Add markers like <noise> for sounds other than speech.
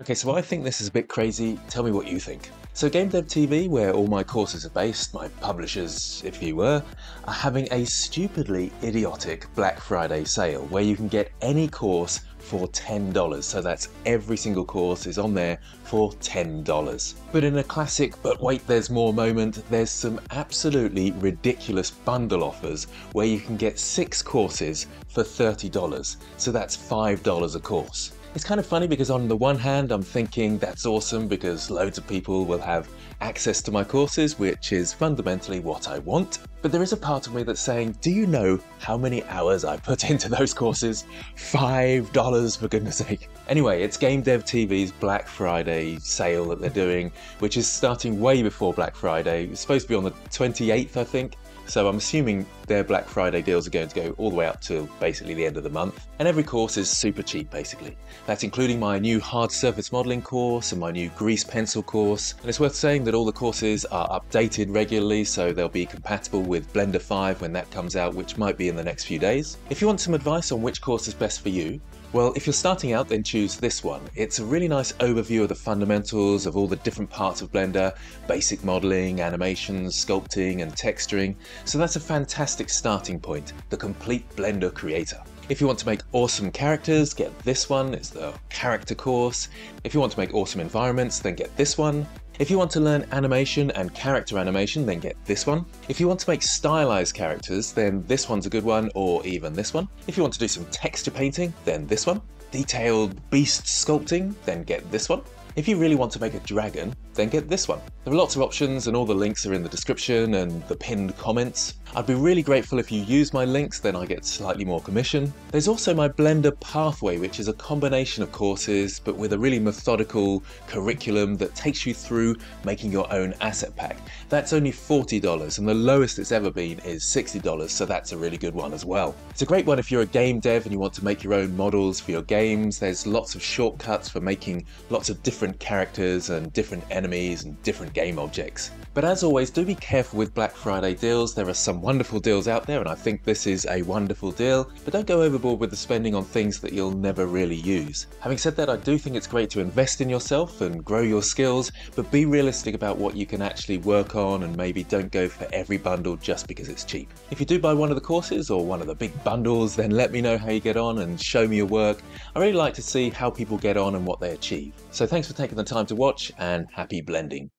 Okay, so I think this is a bit crazy. Tell me what you think. So Game Dev TV, where all my courses are based, my publishers, if you were, are having a stupidly idiotic Black Friday sale where you can get any course for $10. So that's every single course is on there for $10. But in a classic, but wait, there's more moment, there's some absolutely ridiculous bundle offers where you can get six courses for $30. So that's $5 a course. It's kind of funny because on the one hand, I'm thinking that's awesome because loads of people will have access to my courses, which is fundamentally what I want. But there is a part of me that's saying, do you know how many hours I put <laughs> into those courses? Five dollars for goodness sake. Anyway, it's Game Dev TV's Black Friday sale that they're doing, which is starting way before Black Friday. It's supposed to be on the 28th, I think. So I'm assuming their Black Friday deals are going to go all the way up to basically the end of the month. And every course is super cheap basically. That's including my new hard surface modeling course and my new grease pencil course. And it's worth saying that all the courses are updated regularly so they'll be compatible with Blender 5 when that comes out, which might be in the next few days. If you want some advice on which course is best for you, well, if you're starting out, then choose this one. It's a really nice overview of the fundamentals of all the different parts of Blender, basic modeling, animations, sculpting, and texturing. So that's a fantastic starting point, the complete Blender creator. If you want to make awesome characters, get this one, it's the character course. If you want to make awesome environments, then get this one. If you want to learn animation and character animation, then get this one. If you want to make stylized characters, then this one's a good one, or even this one. If you want to do some texture painting, then this one. Detailed beast sculpting, then get this one. If you really want to make a dragon, then get this one. There are lots of options and all the links are in the description and the pinned comments. I'd be really grateful if you use my links, then I get slightly more commission. There's also my Blender Pathway, which is a combination of courses, but with a really methodical curriculum that takes you through making your own asset pack. That's only $40, and the lowest it's ever been is $60, so that's a really good one as well. It's a great one if you're a game dev and you want to make your own models for your games. There's lots of shortcuts for making lots of different characters and different enemies and different game objects. But as always, do be careful with Black Friday deals. There are some wonderful deals out there, and I think this is a wonderful deal, but don't go overboard with the spending on things that you'll never really use. Having said that, I do think it's great to invest in yourself and grow your skills, but be realistic about what you can actually work on and maybe don't go for every bundle just because it's cheap. If you do buy one of the courses or one of the big bundles, then let me know how you get on and show me your work. I really like to see how people get on and what they achieve. So thanks for taking the time to watch and happy blending.